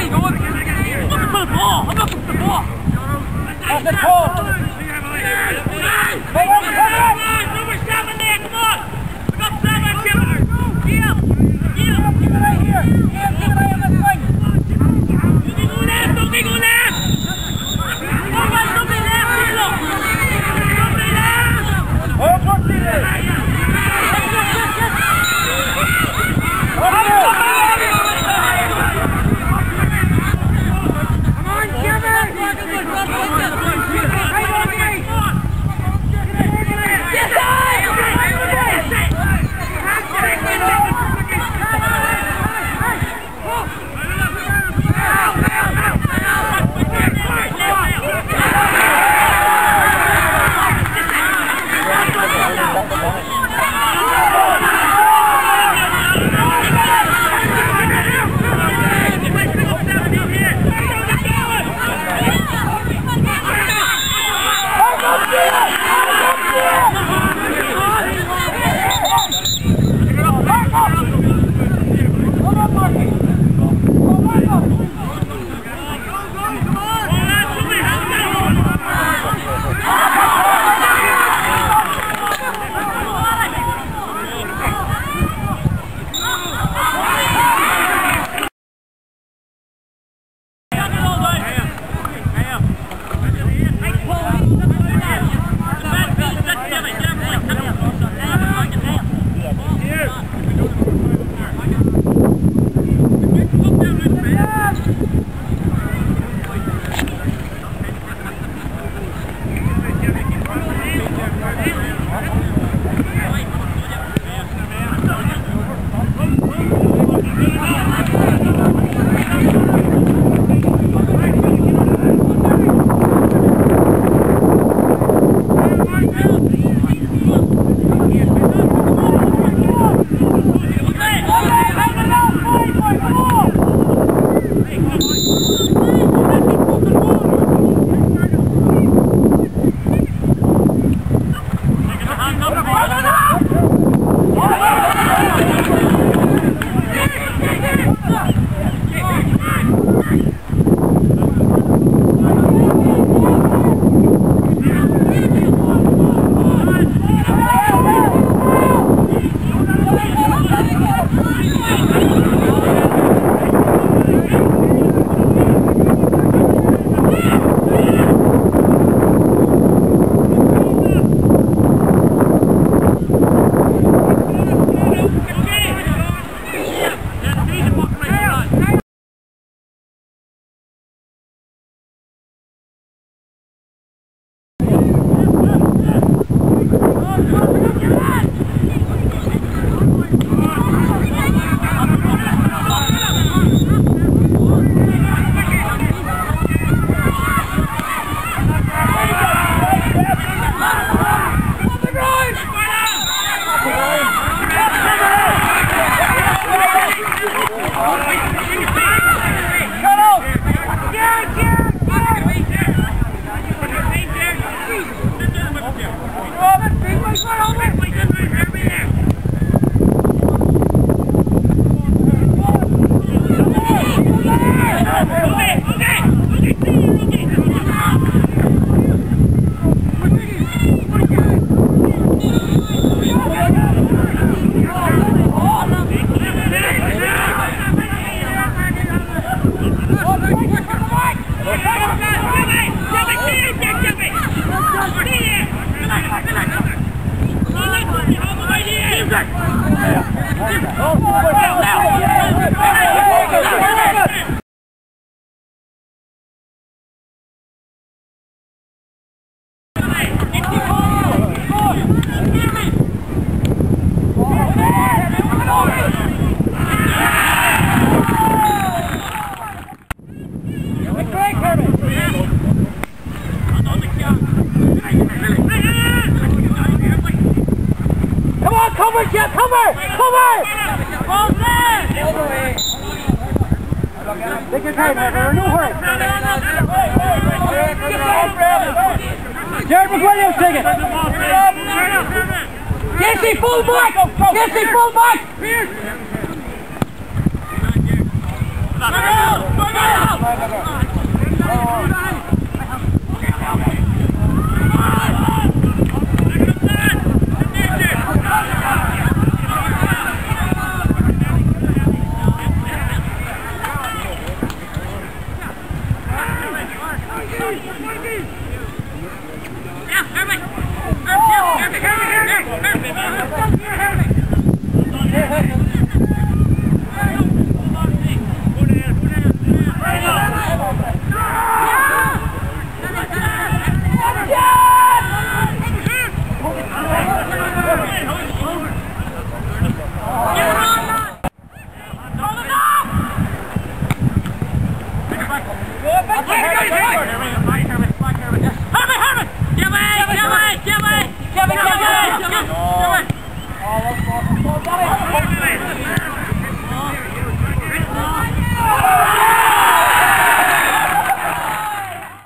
way you going. I'm looking for the ball. I'm looking for the ball. That's the ball. Hey, come Come cover! Cover! It! Take your time, Trevor. No hurry. Jared McWilliams, take it. Jesse, full back! Jesse, full back! Come on, come on! Hey, hey, hey.